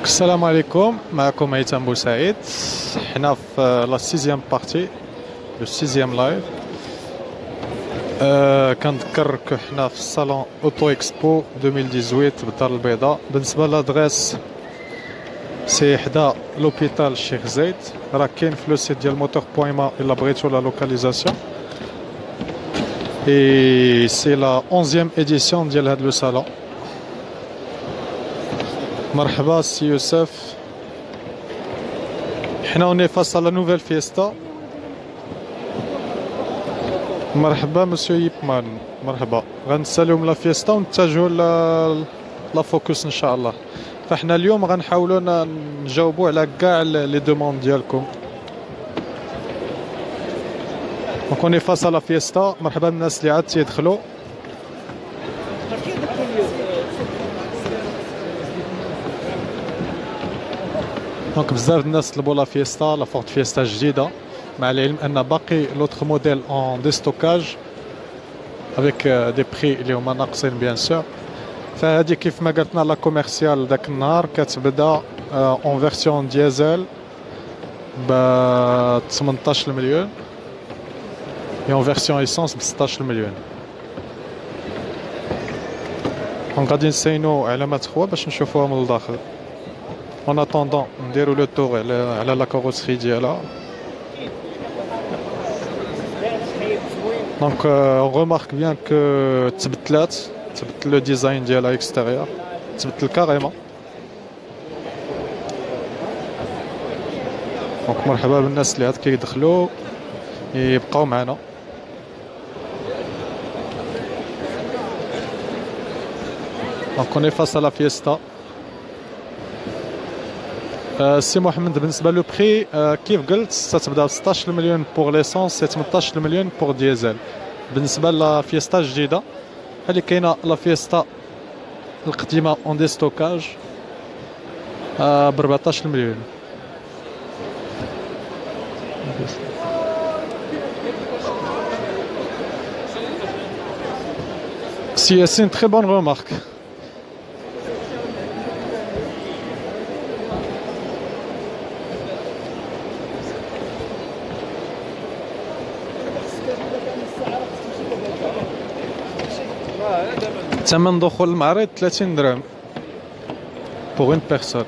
دونك السلام عليكم معكم هيثم بوسعيد حنا في لا سيزيام بارتي لو سيزيام لايف أه كنذكرك حنا في الصالون اوتو اكسبو 2018 بالدار البيضاء بالنسبه لادغيس سي حدا لوبيتال الشيخ زايد راه كاين في لو سيت ديال موتور بوين ما الا بغيتو لا لوكاليزاسيون اي سي لا 11 اديسيون ديال هاد لو صالون مرحبا سي يوسف. حنا اوني فاس لا نوفيل فيستا. مرحبا مسيو يبمان مرحبا. غنساليو لا فيستا ونتجهوا لا فوكس إن شاء الله. فاحنا اليوم غنحاولوا نجاوبوا على كاع لي دوموند ديالكم. دونك اوني فاس لا فيستا. مرحبا بالناس اللي عاد تيدخلوا دونك بزاف الناس طلبوا لا فيستا لا فورت فيستا جديدة مع العلم أن باقي لوتر موديل اون دي ستوكاج افيك دي بري اللي هما ناقصين بيان سور فهذه كيف ما قالتنا لا كوميرسيال ذاك النهار كتبدا اون فيرسيون ديزل ب 18 مليون اي اون فيرسيون ايسونس ب 16 مليون دونك غادي نسينو علامات خوا باش نشوفوها من الداخل. En attendant, نديرو لو تور على على لا كاروسري ديالها دونك اون ريمارك بيان كو تبدلات تبدل لو ديزاين ديالها اكستيريور تبدل كاريمون دونك مرحبا بالناس اللي عاد كيدخلوا يبقاو معنا دونك اوني فاس لا فيستا سي محمد بالنسبه لو بري كيف قلت ستبدا ب 16 مليون بوغ ليسونس 18 مليون بوغ ديزل بالنسبه لفيستا الجديده اللي كاينه لا فيستا القديمه اون دي ستوكاج ب 14 مليون سي ياسين تري بون رومارك ثمن دخول المعرض 30 درهم. بوغ اون بيرسون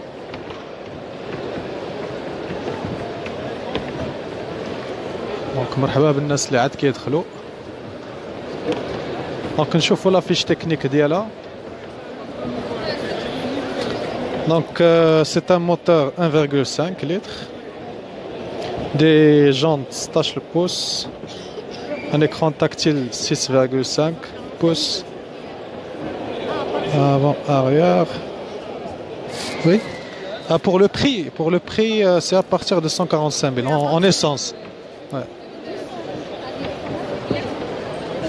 دونك مرحبا بالناس اللي عاد كيدخلوا. دونك نشوفوا لا فيش تكنيك ديالها. دونك سي ان موتور 1.5 لتر دي جونت 16 بوس un écran tactile 6,5 pouces. Avant, arrière. Oui. Ah, pour le prix, pour le prix, euh, c'est à partir de 145 000 en, essence.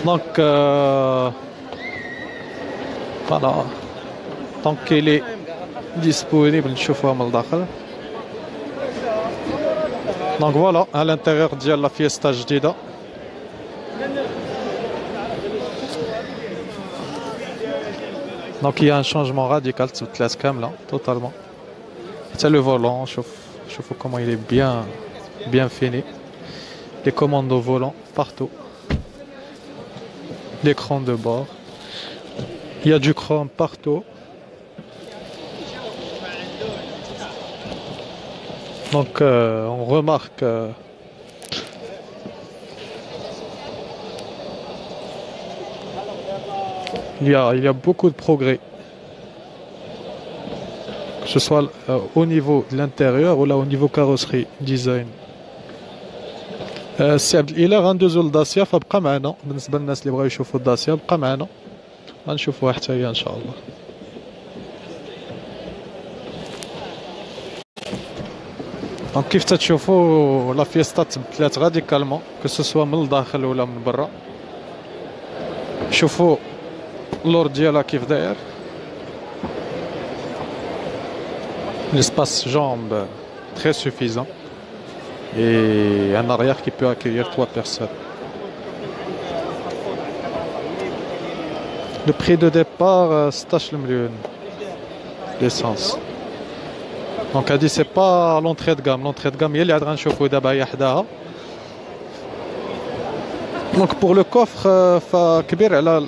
Donc euh, voilà. Tant qu'il est disponible, je vois Donc voilà, à l'intérieur de la Fiesta Jdida. Donc il y a un changement radical de toute la cam là, totalement. C'est le volant, je vois comment il est bien, bien fini. Les commandes au volant partout. L'écran de bord. Il y a du chrome partout. Donc euh, on remarque euh, il y, a, il y a beaucoup de progrès. Que ce soit euh, au niveau de l'intérieur ou là au niveau carrosserie, design. السي عبد الاله غندوزو للداسيا فبقى معنا بالنسبة للناس اللي بغاو يشوفوا الداسيا بقى معنا غنشوفوها حتى هي إن شاء الله دونك كيف تتشوفوا لا فيستا تبدلات راديكالمون كو سوسوا من الداخل ولا من برا شوفوا اللور ديالها كيف داير l'espace jambe très suffisant et un arrière qui peut accueillir trois personnes. Le prix de départ, 16 مليون d'essence. دونك هادي سي با لونتري دو غام لونتري دو غام هي اللي عاد غنشوفو دابا هي حداها دونك بور لو كوفر فكبير على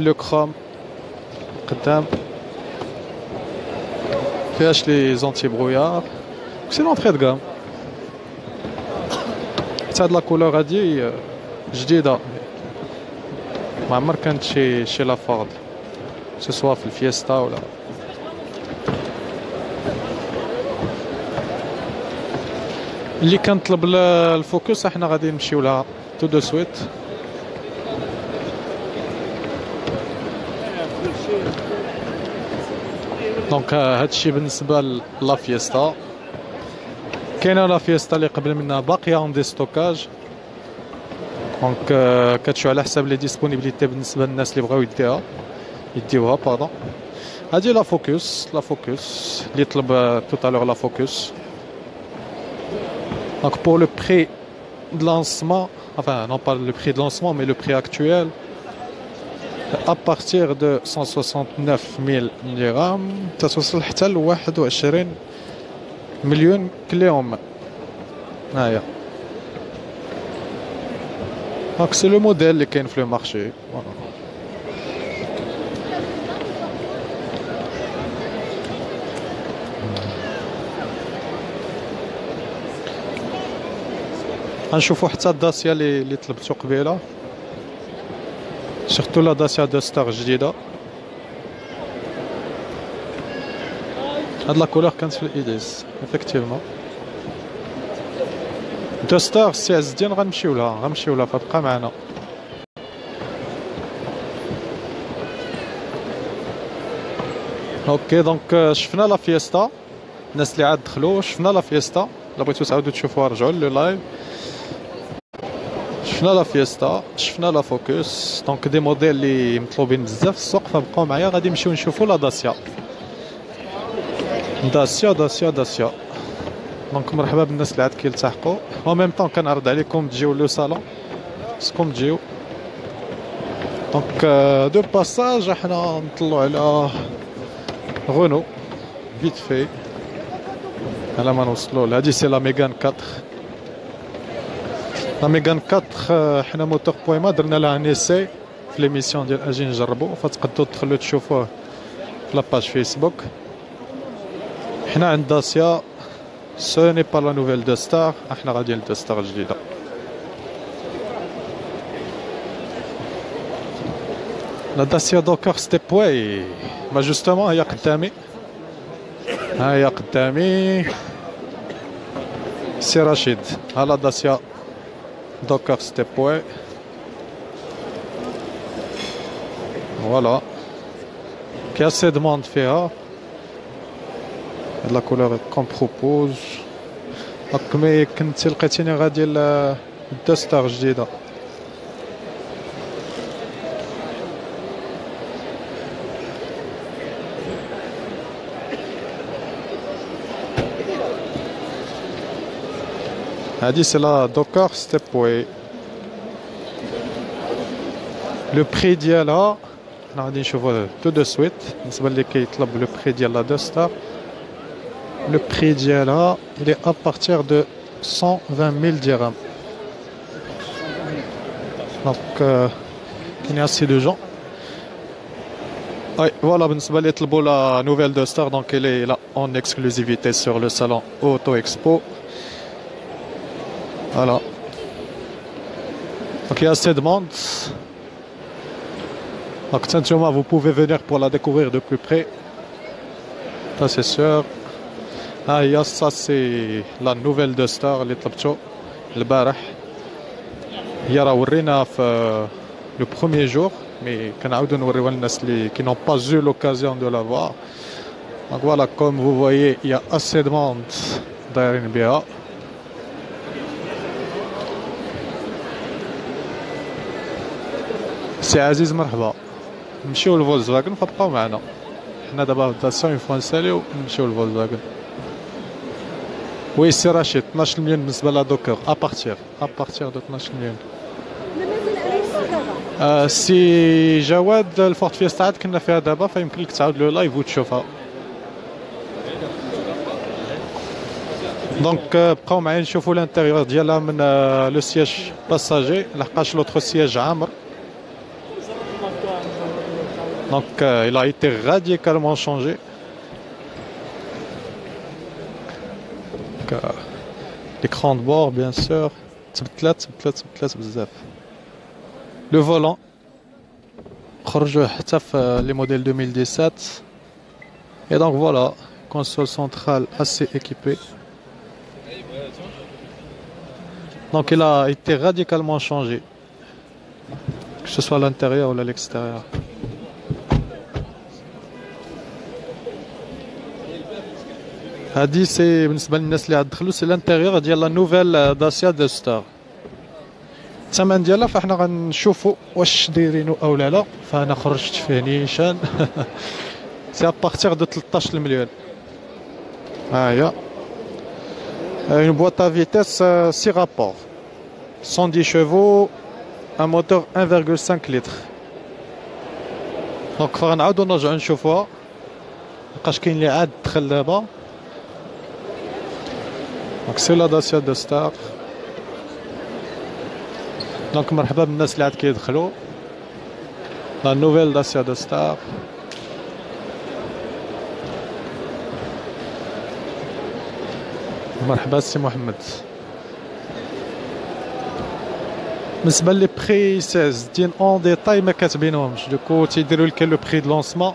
لو كروم قدام. فيهاش لي زونتي برويار. سي لونتري دو غام حتى هاد لا كولور هادي جديدة ما عمر كانت شي شي لافورد سواء في الفيستا ولا اللي كنطلب الفوكس إحنا غادي نمشيو لها تو دو سويت دونك هادشي بالنسبه لا فيستا كاينه لا فيستا اللي قبل منها باقيه اون دي ستوكاج دونك كتشو على حساب لي ديسپونيبيليتي بالنسبه للناس اللي بغاو يديها يديوها باردون هادي لا فوكس لا فوكس اللي طلب توتالور لا فوكس Donc pour le prix de lancement, enfin non pas le prix de lancement, mais le prix actuel, à partir de 169 000 dirhams, توصل حتى ل 21 مليون كليهم هاهي Donc c'est le modèle اللي كاين في le marché. Voilà. غنشوفو حتى الداسيا اللي طلبتو قبيلة سورتو لا داسيا دو ستار جديده هاد لا كولور كانت في الايديس افكتيفمون دو ستار سي عز الدين غنمشيو لها غنمشيو لها فبقى معنا أوكي دونك شفنا لا فيستا الناس اللي عاد دخلوا شفنا لا فيستا الا بغيتو تعاودوا تشوفوها رجعوا لو لايف شفنا لا فيستا شفنا لا فوكس. دونك دي موديل اللي مطلوبين بزاف في السوق فبقاو معايا. غادي نمشيو نشوفو لا داسيا. داسيا داسيا داسيا. دونك مرحبا بالناس اللي عاد كيلتحقوا أو ميم طون كنعرض عليكم تجيو لو صالون. خصكم تجيو. دونك دو باساج إحنا نطلعوا على غونو فيت في على ما نوصلوا هادي سي لا ميغان 4 لا ميغان 4 حنا موتور بويما درنا لها ان اسي في ليميسيون ديال أجي نجربو فتقدروا تدخلوا تشوفوه في لاباج فيسبوك حنا عند داسيا سو ني با لا نوفيل دو ستار إحنا غاديين لدو ستار جديده لا داسيا دوكر ستيب واي ما جوستومون هي قدامي ها هي قدامي سي رشيد ها لا داسيا دوكر ستيب واي فوالا كي سي دوموند فيها لا كولور كون بروبوز هاك مي كنتي لقيتيني غادي لدوستار جديده هادي سي لا دوكر ستيب واي لو بري ديالها حنا غادي نشوفو تو دو سويت بالنسبه اللي كيطلب لو بري ديال لا دوستار Le prix d'Yala, il est à partir de 120 000 dirhams. Donc, euh, il y a assez de gens. Oui, voilà, la nouvelle de Star, donc elle est là en exclusivité sur le salon Auto Expo. Voilà. Donc il y a assez de monde. Donc vous pouvez venir pour la découvrir de plus près. Ça c'est sûr. Ah, il y a ça c'est la nouvelle de Star, les Tlapcho, le Barah. Hier à Ourina, le premier jour, mais qui n'ont pas eu l'occasion de la voir. Donc voilà, comme vous voyez, il y a assez de monde derrière NBA. سي عزيز مرحبا. نمشيو لفولكس فاغن فبقاو معنا. حنا دابا داسيون فوا نساليو نمشيو لفولكس فاغن وي سي رشيد 12 مليون بالنسبة لا دوكر. ابارتيغ ابارتيغ دو 12 مليون آه سي جواد الفورت فيستا عاد كنا فيها دابا فيمكن لك تعاود لو لايف وتشوفها. دونك بقاو معايا نشوفوا الانتيريور ديالها من لو سياج باساجي لحقاش لوتر سياج عامر. Donc euh, il a été radicalement changé. Euh, l'écran de bord, bien sûr. Le volant. Euh, les modèles 2017. Et donc voilà, console centrale assez équipée. Donc il a été radicalement changé, que ce soit à l'intérieur ou à l'extérieur. هادي سي بالنسبة للناس اللي غادخلوا سي الانتيريور ديال لا نوفيل داسيا دو ستار. الثمن ديالها فاحنا غنشوفوا واش دايرينو أو لا لا. فأنا خرجت فيه نيشان. سي ابارتيغ دو 13 مليون ها هي. Une boîte à vitesse 6 rapports. 110 chevaux un moteur 1,5 litres. دونك غنعاودو نرجعو نشوفوها. مابقاش كاين اللي عاد دخل دابا. دونك سي لا داسيا دو ستار دونك مرحبا بالناس اللي عاد كيدخلوا. لا نوفيل داسيا دو ستار مرحبا سي محمد. بالنسبة لي بري 16 دين اون ديتاي ما كاتبينهمش. دوكو تيديروا لك لو بري دو لونسمون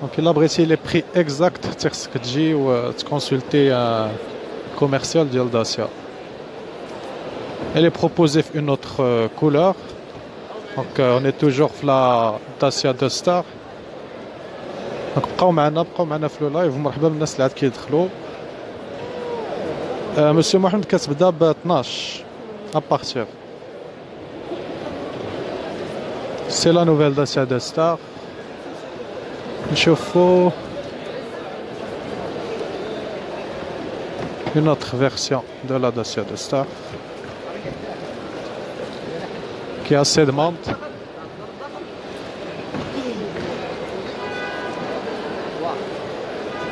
دونك الا بغيتي لي بري اكزاكت تيخصك تجي و تكونسلتي كوميرسيال ديال داسيا Elle est proposée une autre euh, couleur. Donc euh, on est toujours في la Dacia Duster. Donc بقاو معنا بقاو معنا في لو لايف ومرحبا بالناس اللي عاد كيدخلوا مسيو محمد كتبدا ب 12 ابارتيغ سي لا نوفيل داسيا دو ستار نشوفو une autre version de la Dacia de Star qui a assez de monde.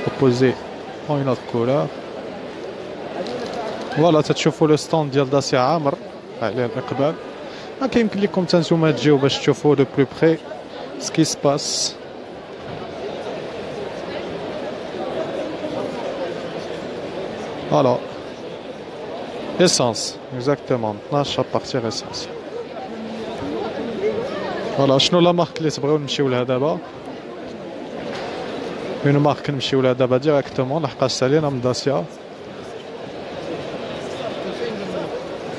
Proposé en une autre couleur. فوالا تتشوفوا لو ستاند ديال داسيا عامر عليه الاقبال ما كيمكن لكم حتى نتوما تجيو باش تشوفوا دو بلو بخي سكي سباس فوالا اسانس اكزاكتومون 12 بارتير اسانس فوالا شنو لا مارك اللي تبغيو نمشيو لها دابا اون مارك نمشيو لها دابا ديريكتومون لحقاش سالينا من داسيا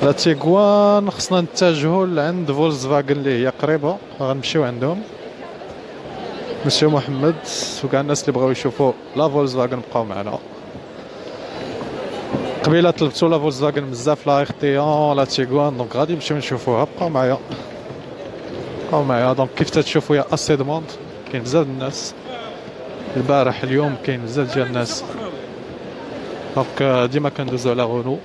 لا تيغوان خصنا نتجهوا لعند فولكس فاغن اللي هي قريبه غنمشيو عندهم مسيو محمد وكاع الناس اللي بغاو يشوفوا لا فولكس فاغن بقاو معنا قبيلة طلبتوا لا فولكس فاغن بزاف لا اختيون لا تيغوان. دونك غادي نمشيو نشوفوها بقاو معايا. بقاو معايا. دونك كيف تتشوفوا يا اسي دوموند كاين بزاف الناس. البارح اليوم كاين بزاف ديال الناس. دونك ديما كندوزو على غونو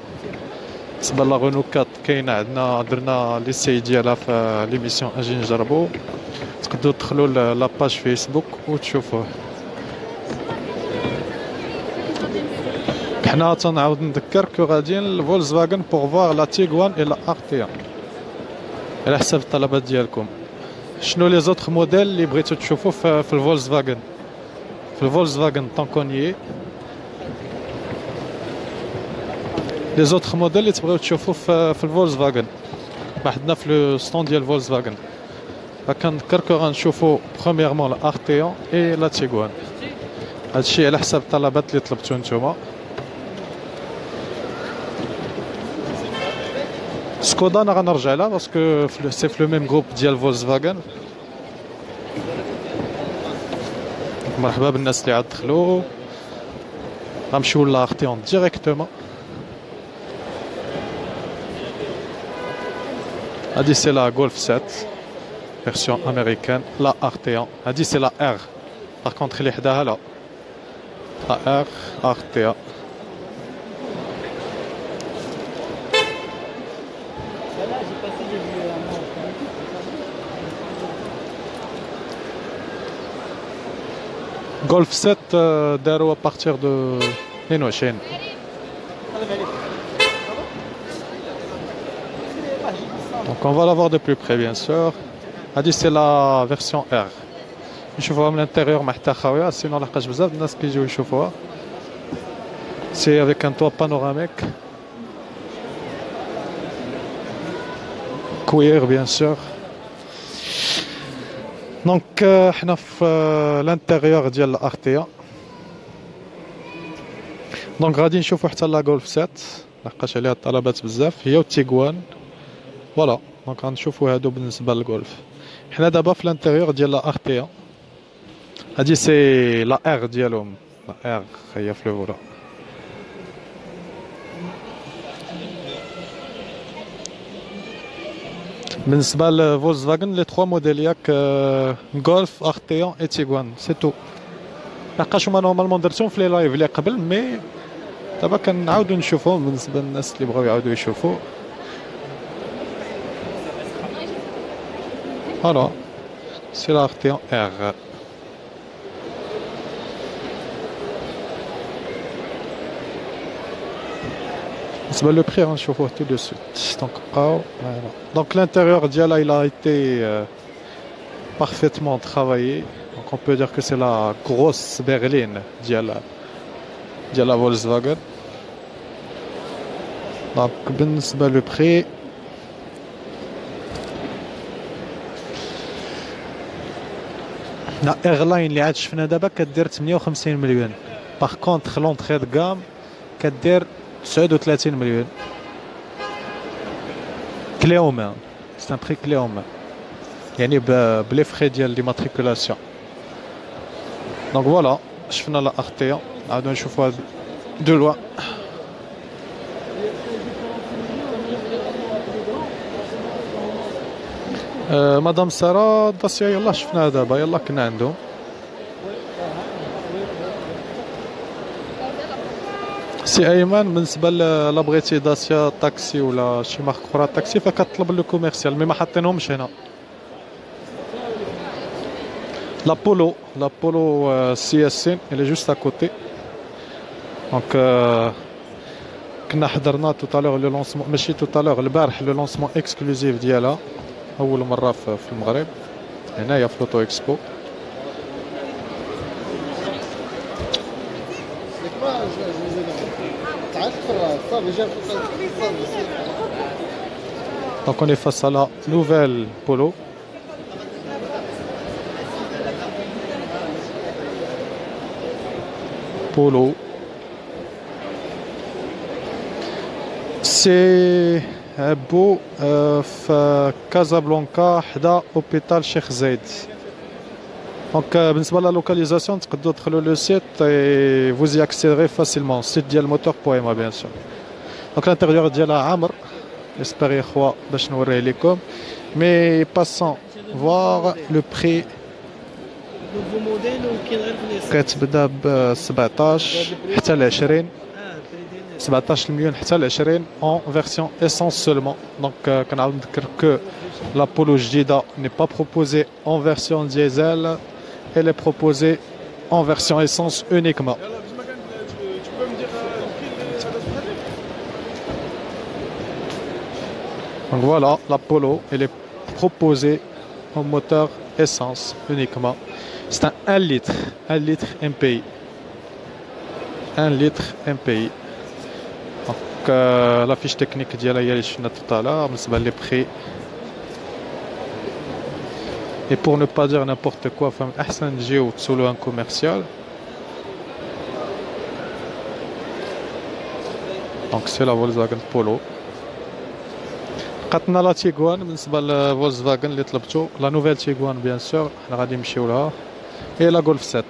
بالنسبة لا غونو 4 كاينة عندنا. درنا لي سي ديالها في ليميسيون أجي نجربو تقدروا تدخلوا لاباج فيسبوك وتشوفوه حنا تنعاود نذكر كو غاديين لفولكس فاغن بوغ فوار لا تيغوان اي لا ارتيا على حسب الطلبات ديالكم. شنو لي زوتر موديل اللي بغيتو تشوفوا في, فاغن في فاغن طونكونيي لي زوتر موديل اللي تبغيو تشوفوا في, فاغن وحدنا في لو ستون ديال فاغن فكنذكركم غنشوفوا برومييرمون لا ارتيون اي لا تيغوان هادشي على حسب الطلبات اللي طلبتو نتوما. سكودا انا غنرجع لها باسكو سي في لو ميم جروب ديال فولكس فاغن مرحبا بالناس اللي عاد دخلوا غنمشيو لارتيون ديريكتومون هادي سي لا غولف 7 فيرسيون امريكان لا ارتيون هادي سي لا ار باغ كونتخ اللي حداها لا لا ار ارتيون Golf 7 d'Aero à partir de 22 Donc on va la voir de plus près bien sûr. هذه c'est la version R. نشوفوها من l'intérieur ما حتى خاويه sinon لحقاش بزاف الناس كيجيو يشوفوها. C'est avec un toit panoramique. Cuir bien sûr. دونك حنا في الانتيريور ديال الارتيا دونك غادي نشوفوا حتى لا غولف 7 لحقاش عليها الطلبات بزاف هي والتيغوان فوالا دونك غنشوفوا هادو بالنسبة للغولف حنا دابا في الانتيريور ديال الارتيا هادي سي لا ار ديالهم لا ار هي في الاولى بالنسبة لفولكس فاغن لي تخوا موديل ياك غولف ارتيون اي تيغوان سي تو لحقاش هما نورمالمون درتهم في لي لايف اللي قبل مي دابا كنعاودو نشوفوهم بالنسبة للناس اللي بغاو يعاودو يشوفو. فوالا سي لارتيون ار بالنسبه لو بري غنشوفوه تو دو سويت دونك بقاو دونك l'intérieur ديالها il a été euh, parfaitement travaillé donc on peut dire que c'est la grosse berline ديال ديال la Volkswagen donc بالنسبه لو بري لا ايرلاين اللي عاد شفنا دابا كدير 58 مليون باغ كونتخ لونتخي دو كام كدير 39 مليون. كلي وما سي ان بري كلي وما يعني بلي فخي ديال لي ماتريكولاسيون دونك فوالا شفنا لا نعاودو عاد نشوفوا دو لوا. آه، مدام سارة الداسيه يلاه شفناها دابا يلاه كنا عندهم سي ايمن بالنسبة لا بغيتي داسيا طاكسي ولا شي مارك أخرى طاكسي فكطلب لو كوميرسيال مي ما حاطينهمش هنا. لا بولو لا بولو سي إس إن اللي جوست كوتي دونك كنا حضرنا توتالور لو لونسمون ماشي توتالور البارح لو لونسمون اكسكلوزيف ديالها أول مرة في المغرب. هنايا في لوتو إكسبو. Donc on est face à la nouvelle Polo. Polo. C'est beau في كازابلانكا حدا اوبيتال شيخ زايد دونك بالنسبه لا لوكاليزاسيون تقدروا تدخلوا لو سيت اي فوز y accéderez facilement سيت ديال موتور بويما بيان سور دونك الانتيريور ديالها عامر جيسبر يا خوا باش نوريه لكم مي باسون فوار لو بري كتبدا ب 17 حتى ل 20 17 مليون حتى ل 20 اون فيرسيون اسونس سولمون دونك كنعاود نذكر كو لا بولو الجديده ني با بروبوزي اون فيرسيون ديزل elle est proposée en version essence uniquement. Donc voilà, la Polo, elle est proposée en moteur essence uniquement. C'est un 1 litre, 1 litre MPI. 1 litre MPI. Donc euh, la fiche technique ديالها هي اللي شفنا tout à l'heure بالنسبه لي prix et pour ne pas dire n'importe quoi فمن احسن تجيو تسولو ان كوميرسيال دونك سي لا فولكسواغن بولو قطنا لا تيغوان بالنسبة لفولكس فاغن اللي طلبتو. لا نوفيل تيغوان بيان سور حنا غادي نمشيو لها. اي لا غولف 7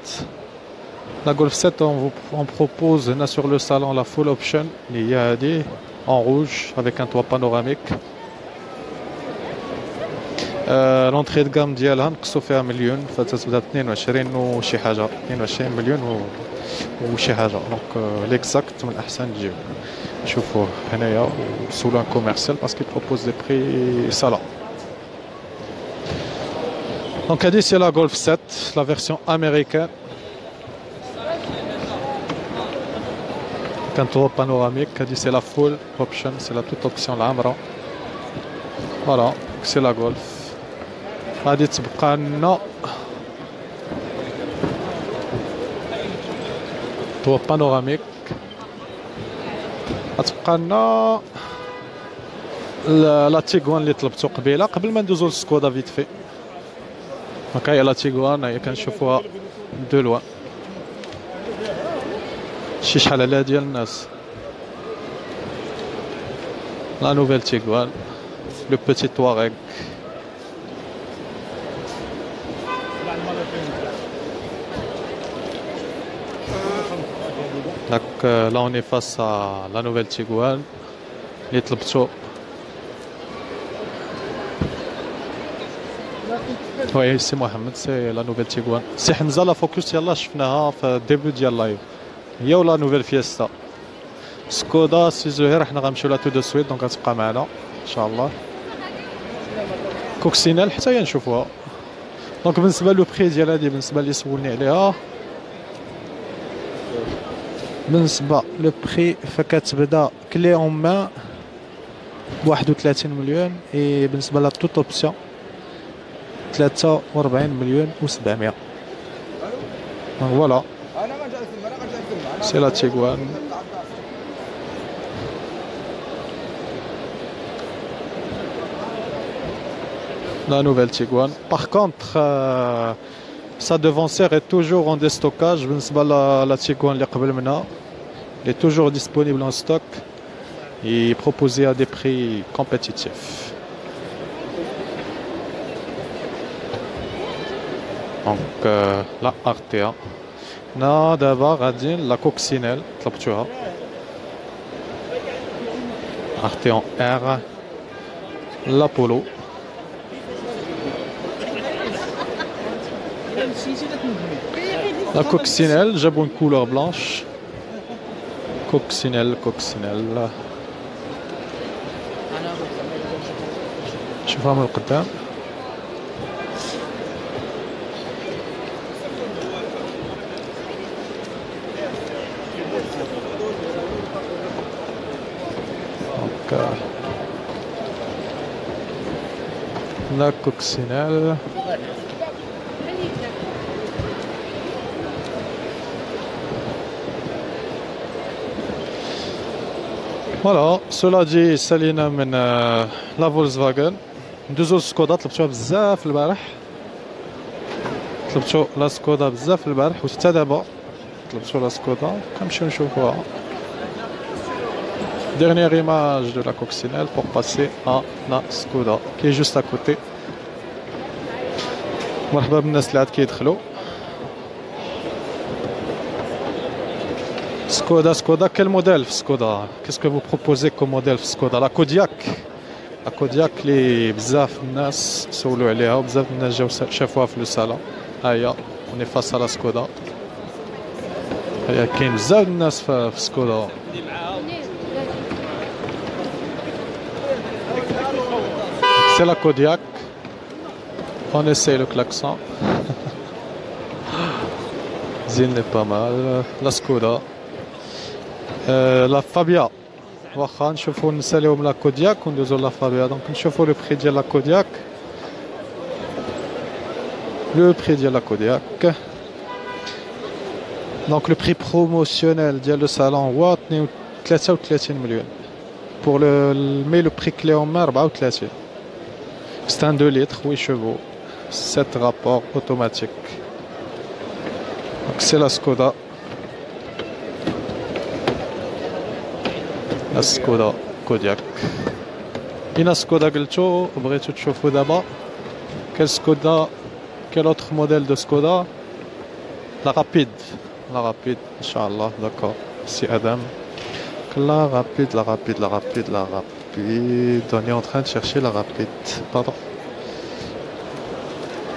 لا غولف 7 اون اون بروبوز هنا سور لو صالون لا فول اوبشن اللي هي هادي اون روج افيك ان توا بانوراميك لونتري دو غام ديالها نقصوا فيها مليون فتتبدا ب 22 وشي حاجة 22 مليون و وشي حاجه دونك ليكزاكت من الاحسن تجيب شوفوه هنايا سولو كوميرسيال باسكو بروبوز دي بري سالون Donc هذه c'est la Golf 7, la version américaine. un tour panoramique, هذه c'est la full option, c'est la toute option العامرة. Voilà, c'est la Golf. غادي تبقى طوا بانوراميك غتبقى لنا لا تيغوان اللي طلبتو قبيلة. قبل ما ندوزو للسكودا فيت في هكا هي لا تيغوان هي كنشوفوها دو لوان شي شحال عليها ديال الناس. لا نوفيل تيغوان لو بوتي تواريغ Donc là on est face à Tiguan. Les Oui, c'est Mohamed, c'est la nouvelle Tiguan. C'est Hamza la focus يلا شفناها في الديبي ديال اللايف. هي ولا نوفيل فيستا. سكودا سي زهير حنا غنمشيو لها تو دو سويت دونك غتبقى معنا ان شاء الله. كوكسينال حتى هي نشوفوها. دونك بالنسبة لو بري ديال هادي بالنسبة اللي سولني عليها بالنسبه لو بري فكتبدا كلي اون مان ب 31 مليون اي بالنسبه لا توت اوبسيون 43 مليون و 700 دونك فوالا سي لا تيغوان la nouvelle Tiguan. Par contre, euh, sa devancière est toujours en déstockage. La, la Tiguan est toujours disponible en stock et proposée à des prix compétitifs. Donc euh, la Artea. On d'abord la coccinelle, Arteon R, l'Apollo. La coccinelle, j'ai une couleur blanche. كوكسينيل كوكسينيل شوفها من القدام. لا كوكسينيل فوالا cela dit سالينا من لا فولكسفاغن ندوزو للسكودا طلبتوها بزاف البارح طلبتو لا سكودا بزاف البارح وحتى دابا طلبتو لا سكودا كنمشيو نشوفوها Dernière image de la coccinelle pour passer à la Skoda qui est juste. مرحبا بالناس اللي عاد كيدخلوا Skoda, Skoda, quel modèle Skoda Qu'est-ce que vous proposez comme modèle Skoda La Kodiak La Kodiak اللي بزاف الناس سولوا عليها وبزاف الناس جاو شافوها في الصالة هيا اوني فاس على سكودا هيا كاين بزاف الناس في سكودا C'est la Kodiak. On essaye le klaxon. Zine est pas mal. La Skoda. لا فابيا واخا نشوفو نساليهم لا كودياك وندوزو لا فابيا دونك نشوفو لو بري ديال لا كودياك لو بري ديال لا كودياك دونك لو بري بروموسيونيل ديال لو سالون هو 33 مليون بور لو مي لو بري كلي اون مان 34 سي ان 2 لتر 8 شوفو 7 رابور اوتوماتيك دونك سي لا سكودا سكودا كودياك هنا سكودا قلتو بغيتو تشوفو دابا كال سكودا كال اوتر موديل دو سكودا لا رابيد la rapide, Inch'Allah, d'accord. Si Adam. La rapide, la rapide, la rapide, la rapide. On est en train de chercher la rapide. Pardon.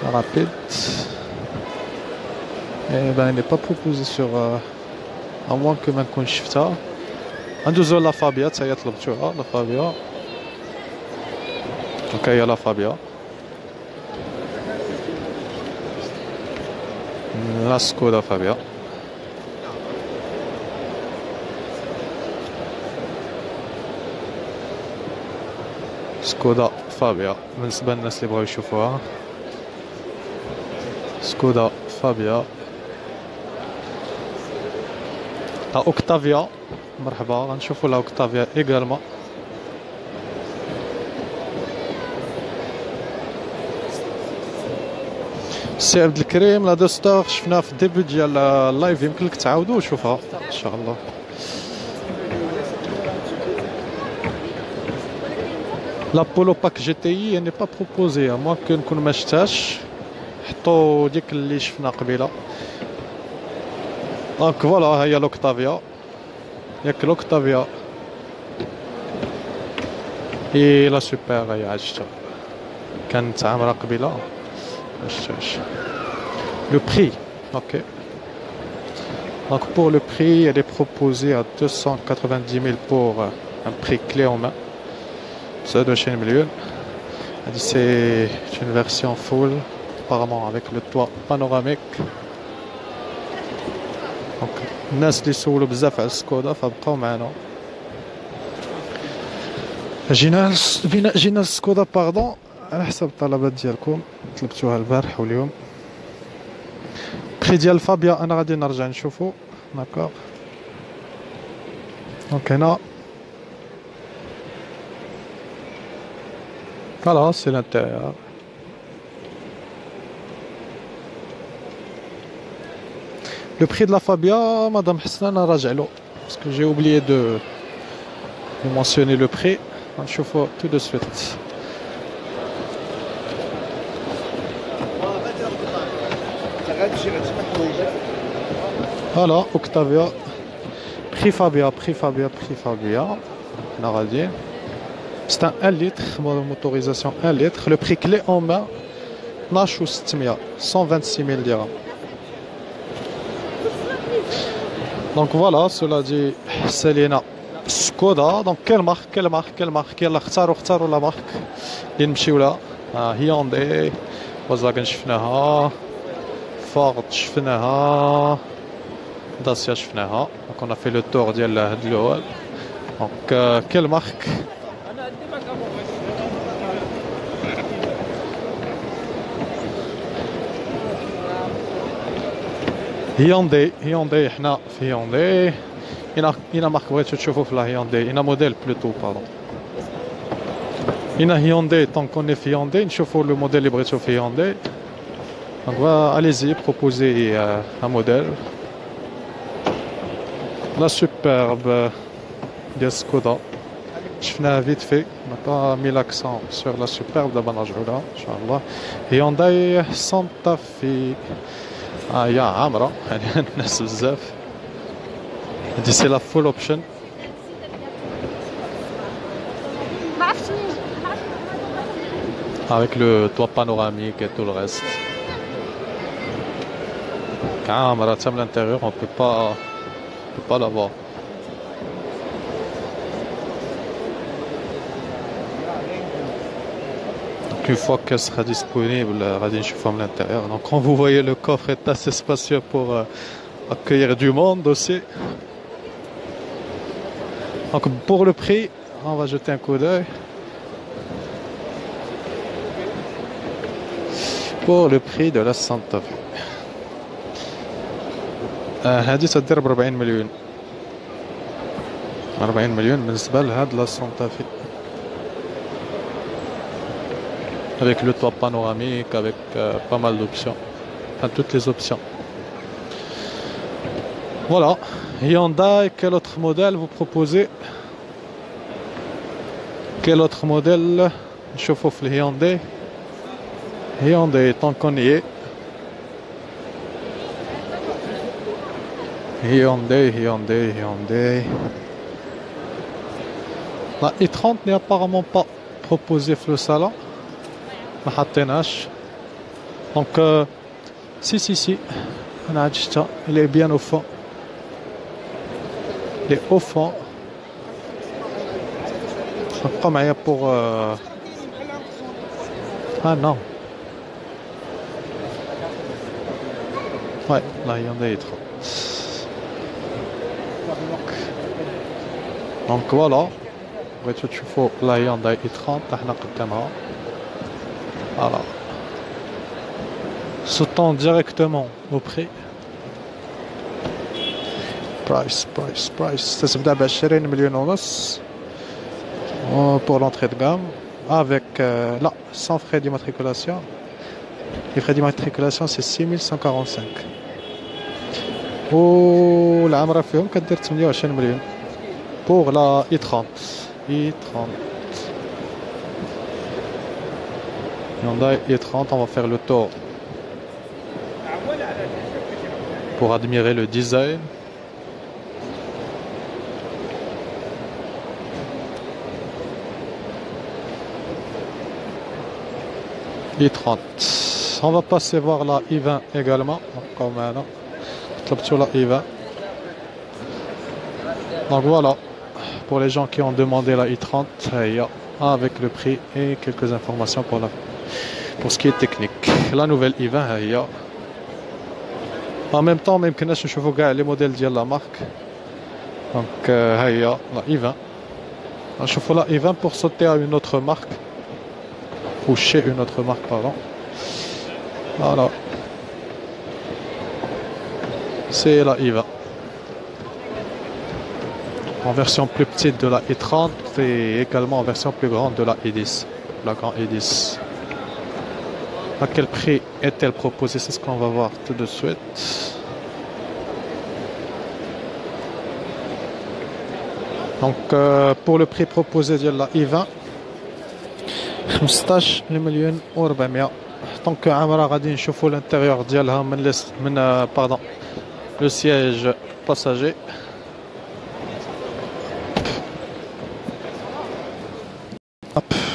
La rapide. Eh ben, il n'est pas proposé sur. Euh, à moins que maintenant je ça. ندوزو لا فابيا حتى هي طلبتوها لا فابيا. هكا هي لا فابيا. لا سكودا فابيا. سكودا فابيا. بالنسبة للناس اللي بغاو يشوفوها. سكودا فابيا. أوكتافيا. مرحبا غنشوفوا لا اوكتافيا ايغالمون. سي عبد الكريم لا دوستور شفناها في الديبي ديال اللايف يمكن لك تعاودوا وشوفها. إن شاء الله. لابولو باك جي تي اي ني با بروبوزي موان كو نكون ما شفتهاش حطوا ديك اللي شفنا قبيلة. دونك فوالا هي لوكتافيا. ياك لوكتافيا هي لا سوبر هي عشتها كانت عامرة قبيله شفتهاش Le prix, ok. Donc pour le prix, elle est proposée à 290 000 pour un prix clé en main. Ça doit chez milieu. C'est une version full, apparemment avec le toit panoramique. الناس اللي سولوا بزاف على السكودا فبقاو معنا. جينا جينا السكودا باردون على حسب الطلبات ديالكم. طلبتوها البارح واليوم. بري ديال فابيا أنا غادي نرجع نشوفو. داكوغ دونك هنا فوالا سي لانتيريور Le prix de la Fabia, Madame Hassan a rajalo. Parce que j'ai oublié de, de mentionner le prix. On chauffe tout de suite. Voilà, Octavia. Prix Fabia, prix Fabia, prix Fabia. C'est un 1 litre, motorisation 1 litre. Le prix clé en main, 126 000 dirhams. Donc voilà, cela dit, Selena Skoda. Donc quelle marque, quelle marque, quelle marque يلا اختاروا اختاروا لا مارك اللي نمشيو لها هيونداي فولكسواجن شفناها فورد شفناها داسيا شفناها دونك اون في لو تور ديال هاد الأول دونك كيل مارك هيونداي هيونداي حنا في هيونداي هنا هنا مارك بغيتو تشوفوا في لا هيونداي هنا موديل بلوتو بارون هنا هيونداي طون كوني في هيونداي نشوفوا لو موديل اللي بغيتو في هيونداي دونك اليزي بروبوزي ان موديل لا سوبرب ديال سكودا شفناها فيت في با مي لاكسون سور لا سوبرب دابا نرجعو لها ان شاء الله هيونداي سانتا في اه يا عامرة يعني الناس بزاف هادي سي لا فول اوبشن avec le toit panoramique et tout le reste. Caméra, à l'intérieur, on peut pas, on peut pas l'avoir. une fois qu'elle sera disponible, Radin forme l'intérieur. Donc quand vous voyez le coffre est assez spacieux pour euh, accueillir du monde aussi. Donc pour le prix, on va jeter un coup d'œil. Pour le prix de la Santa Fe. هذه تدير ب 40 مليون 40 مليون بالنسبة لهاد لا سانتا في avec le toit panoramique, avec euh, pas mal d'options, enfin toutes les options. Voilà, Hyundai, quel autre modèle vous proposez? Quel autre modèle chauffe le Hyundai? Hyundai, tant qu'on y est. Hyundai, Hyundai, Hyundai. La i30 n'est apparemment pas proposée le salon. Donc, euh, si, si, si. Il est bien au fond. Il est au fond. Pas mal pour. Euh... Ah non. Ouais, là, Hyundai i30. Donc voilà. بغيتو تشوفوا لا هيونداي اي 30 حنا قدامها فوالا sautant directement au prix برايس برايس برايس تتبدا ب 20 مليون ونص pour l'entrée de gamme avec euh, là sans frais d'immatriculation les frais d'immatriculation c'est 6145 والعام راه فيهم كدير 28 مليون pour la i30 i30 Hyundai i30 on va faire le tour pour admirer le design. I30 on va passer voir la i20 également. Comme la i20 donc voilà. Pour les gens qui ont demandé la i30 avec le prix et quelques informations pour, la, pour ce qui est technique la nouvelle i20 en même temps même que nous les modèles de la marque donc euh, la i20 نشوفوا la i20 pour sauter à une autre marque ou chez une autre marque pardon voilà c'est la i20 en version plus petite de la i30 et également en version plus grande de la i10 la grande i10 à quel prix est-elle proposée c'est ce qu'on va voir tout de suite donc euh, pour le prix proposé de la i20 15 مليون و400 دونك عامره غادي نشوفوا l'intérieur ديالها من من pardon le siège passager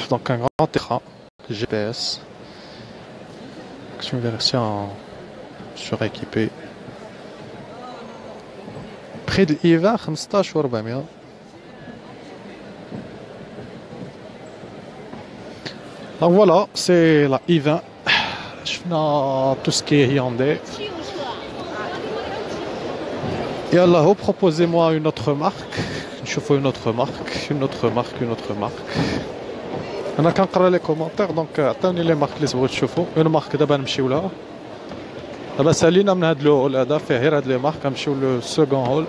donc un grand écran GPS une version suréquipée. Prix de l'IVA, 15 400. Donc voilà, c'est la I20. tout ce qui est Hyundai. Et Allah, proposez-moi une autre marque. Je fais une autre marque, une autre marque, une autre marque. أنا كنقرأ لي كومونتير دونك عطيوني لي مارك اللي تبغيو تشوفوا أون مارك دابا نمشيو لها. دابا سالينا من هاد لو هول هذا فيه غير هاد لي مارك. نمشيو لو سكون هول.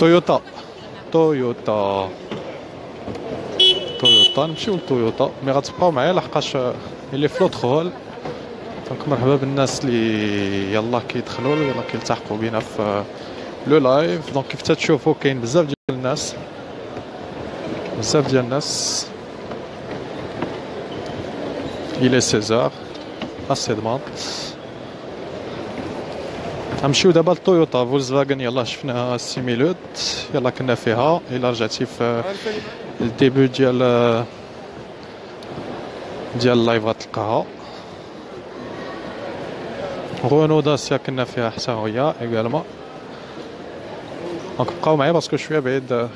تويوتا. تويوتا. تويوتا. نمشيو لتويوتا. مي غتبقاو معايا لحقاش اللي في لوتر هول. دونك مرحبا بالناس اللي يلا كيدخلوا يلا كيلتحقوا بينا في لو لايف. دونك كيف تشوفوا كاين بزاف ديال الناس. بزاف ديال الناس إلى سيزار اسي دمانط غنمشيو دابا لطويوطا فولكسفاغن يلاه شفناها سيميلوت يلا كنا فيها الا رجعتي في الديبي ديال ديال اللايف غتلقاها غونو داسيا كنا فيها حتى هي ايغالمون دونك بقاو معايا باسكو شوية بعيد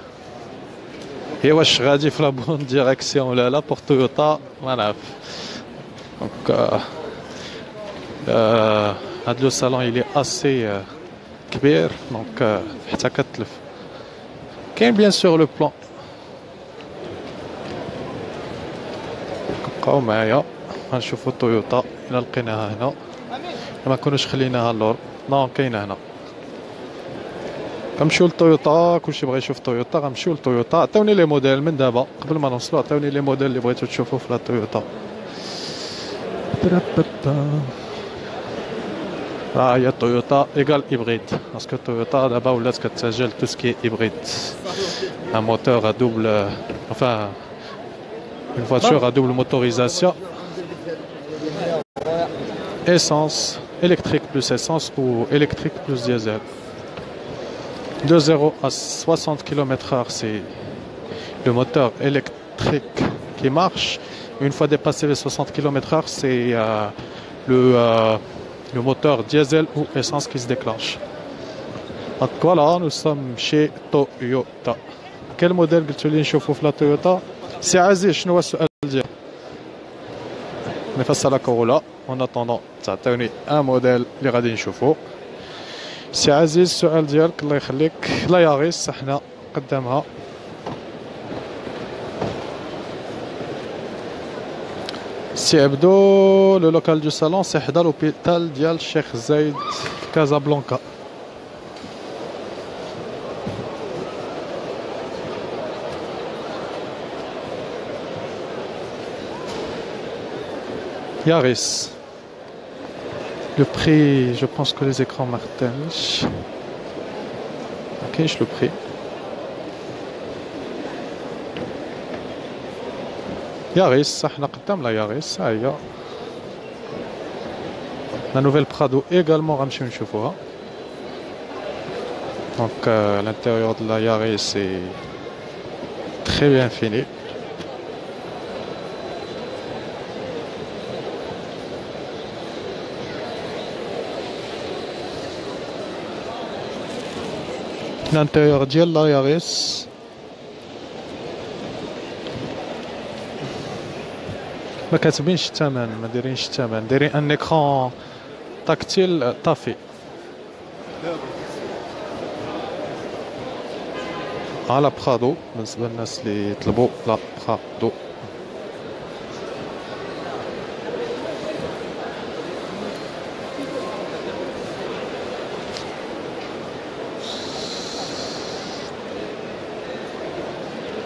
هي واش غادي في لابون ديريكسيون ولا لا بور تويوتا ما نعرف دونك هاد لو صالون يلي اسي كبير دونك حتى كتلف كاين بيان سور لو بلان بقاو معايا غنشوفو تويوتا الا لقيناها هنا ما كونوش خليناها اللور نو كاينة هنا غنمشيو لطويوطا كلشي بغى يشوف طويوطا غنمشيو لطويوطا عطيوني لي موديل من دابا قبل ما نوصلوا عطيوني لي موديل اللي بغيتو تشوفوا في لا تويوطا ها هي تويوطا ايكال هيبريد باسكو تويوطا دابا ولات كتسجل تو سكي هيبريد ان موتور ا دوبل enfin une voiture à double motorisation essence électrique plus essence ou électrique plus diesel. De 0 à 60 km/h, c'est le moteur électrique qui marche. Une fois dépassé les 60 km/h, c'est euh, le, euh, le moteur diesel ou essence qui se déclenche. Donc voilà, nous sommes chez Toyota. Quel modèle قلت لي نشوفوا في لا تويوتا سي عزيز شنو هو السؤال ديالك نفس على كورولا اون اتوندون تعطيوني ان موديل اللي غادي نشوفو سي عزيز السؤال ديالك الله يخليك. لا ياغيس إحنا قدامها. سي عبدو لو لوكال دو صالون سي حدا لوبيتال ديال الشيخ زايد في كازابلانكا Yaris. Le prix, je pense que les écrans Martel. Ok, je le prie. Yaris, ça, la Yaris, La nouvelle Prado également, Ramchim Choufoua. Donc, euh, l'intérieur de la Yaris est très bien fini. الانتيريور ديال لا ياريس ما كاتبينش الثمن ما دايرينش الثمن. دايرين ان ايكرون تاكتيل طافي. على برادو بالنسبة للناس اللي يطلبوا لا برادو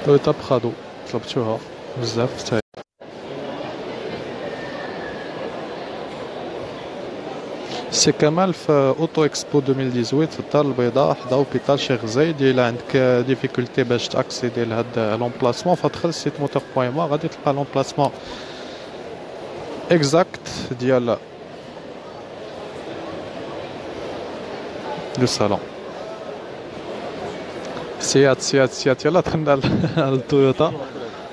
تويوتا برادو طلبتوها بزاف حتى سي كمال في اوتو اكسبو 2018 في الدار البيضاء حدا اوبيتال شيخ زايد الا عندك ديفيكولتي باش تاكسيدي لهاد لومبلاسمون فدخل سيت موتور بوين ما غادي تلقى لومبلاسمون اكزاكت ديال لو صالون سيات سيات سيات. يلا دخلنا للتويوتا.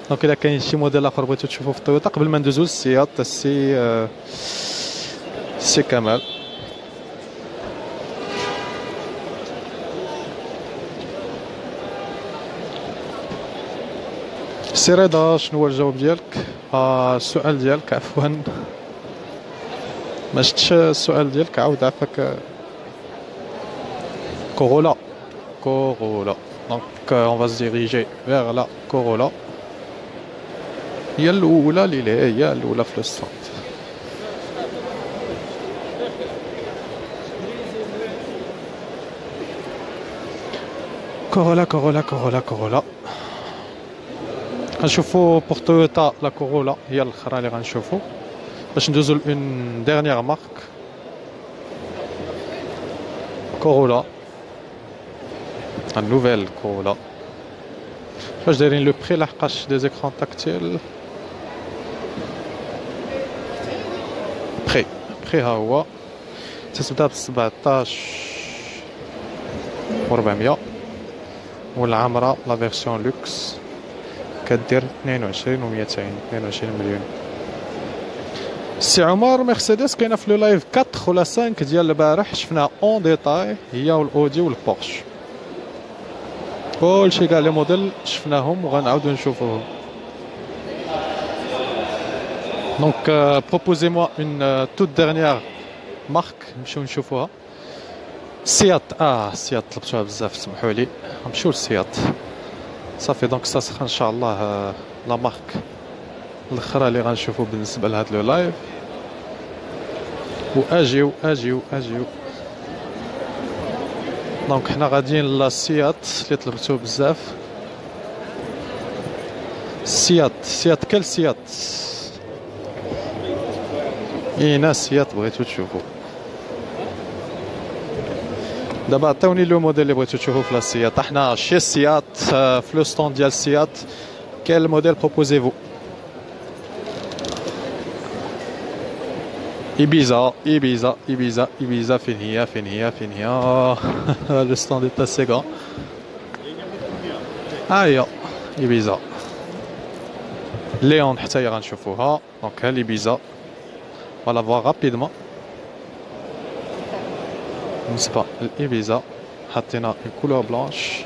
دونك الا كاين شي موديل آخر بغيتو تشوفو في التويوتا قبل ما ندوزو للسيات السي آه، سي كمال. سي رضا شنو هو الجواب ديالك؟ آه السؤال ديالك عفوا. ما شفتش السؤال ديالك عاود عفاك. كورولا. كورولا. دونك اون فا ديريجي فيغ لا كورولا هي الاولى اللي هي الاولى في الستاند كورولا كورولا كورولا كورولا غنشوفو بور تويوتا لا كورولا هي الاخرى اللي غنشوفو باش ندوزو لون ديرنيير مارك كورولا النوفيل كورولا واش دايرين لو بري لحقاش دي زيكران تاكتيل بري بري ها هو تتبدا ب 17 و 400 والعامرة لا فيرسيون لوكس كدير 22 و 200 22 مليون سي عمر مرسيدس كاينة في لو لايف 4 ولا 5 ديال البارح شفنا اون ديتاي هي والاودي والبورش كلشي كاع لي موديل شفناهم وغنعاودو نشوفوهم. دونك بروبوزي موا اون توت ديرنيير مارك نمشيو نشوفوها. سيات آه سيات طلبتوها بزاف سمحوا لي. نمشيو للسيات صافي دونك سا ان شاء الله لا مارك الأخرى اللي غنشوفو بالنسبة لهاد لو لايف وأجيو أجيو أجيو. دونك حنا غاديين للسيات اللي طلبتو بزاف. سيات سيات كل سيات اينا سيات بغيتو تشوفو. دابا عطيوني لو موديل اللي بغيتو تشوفو في السيات حنا شي السيات آه، في لو ستون ديال السيات كاين الموديل بروبوزي فو Ibiza, Ibiza, Ibiza, Ibiza, finir, finir, finir. Ah, le stand est assez grand. Ah, Allez, Ibiza. Léon, donc l'Ibiza. On va la voir rapidement. Je ne sais pas, l'Ibiza. Hatena, une couleur blanche.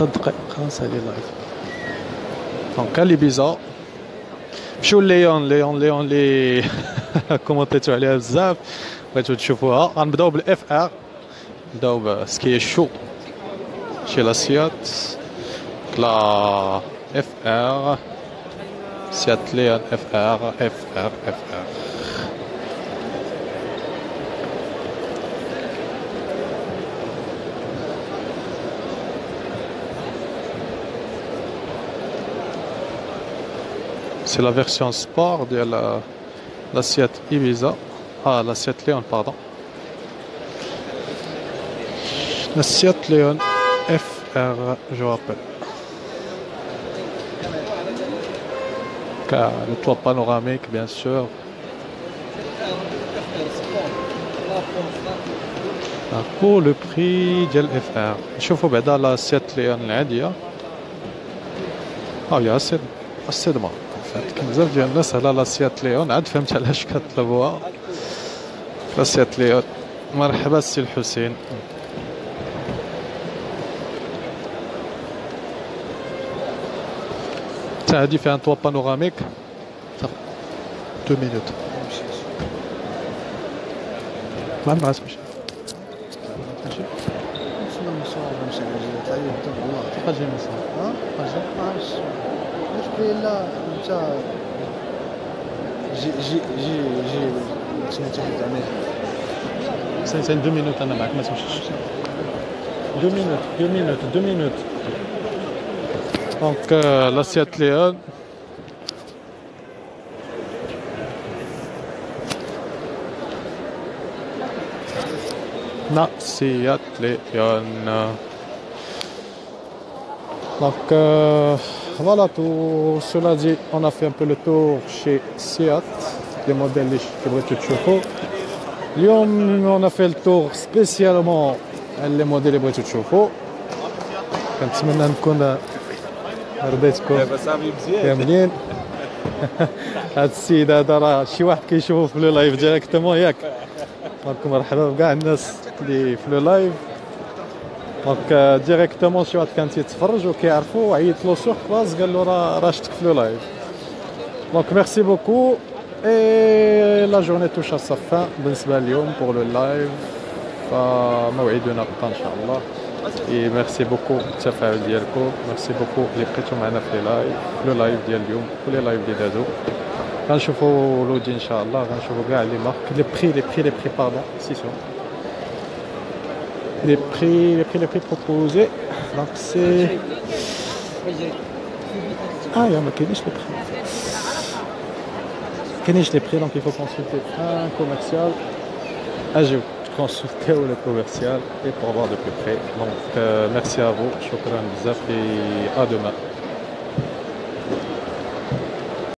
خمسة دقائق خمسة لي لايف دونك لي بيزا مشيو ليون ليون ليون لي كومونتيتو عليها بزاف بغيتو تشوفوها غنبداو بالاف ار نبداو بسكي شو شي لاسيات لا اف ار سيات ليون اف ار اف ار اف ار C'est la version sport de l'assiette Ibiza. Ah, l'assiette Léon, pardon. L'assiette Léon FR, je rappelle. Car le toit panoramique, bien sûr. Pour le prix de l'FR. Je vous بعدا l'assiette Léon العادية. Ah, il y a assez, assez de monde. فهمت بزاف ديال الناس على لاسيات ليون عاد فهمت علاش كطلبوها لاسيات ليون. مرحبا السي الحسين. حتى هادي فيها طوا بانوراميك دو مينوت ما ça. J'ai. C'est deux minutes, Anna Deux minutes, deux minutes, deux minutes. Donc, euh, l'assiette Donc, euh, voilà, tout cela dit, on a fait un peu le tour chez Seat, les modèles qui chauffaux. اليوم on a fait le tour spécialement les modèles اللي بغيتو تشوفوا كنتمنى نكون رديتكم كاملين هاد السيد هذا راه شي واحد كيشوفو في لو لايف ديريكتومون ياك مرحبا بكاع الناس اللي في لو لايف دونك ديريكتومون شي واحد كان تيتفرج وكيعرفو عيط له سوغ بلاص قال له راه راه شفتك في لو لايف دونك ميرسي بوكو اي لا جورني توش سا فان بالنسبه اليوم بور لو لايف فموعدنا غدا ان شاء الله اي ميرسي بوكو التفاعل ديالكم ميرسي بوكو اللي بقيتو معنا في لي لايف لو لايف ديال اليوم ولي لايف اللي دازو غنشوفو لودي ان شاء الله غنشوفو كاع لي مارك لي بري لي بري لي بري باردون سي سون les prix, les prix, les prix proposés. Donc c'est. Ah, il y a ma les prix. Kenish les prix, donc il faut consulter un commercial. Ah, j'ai consulté le commercial et pour voir de plus près. Donc euh, merci à vous, Shukran Bizaf et à demain.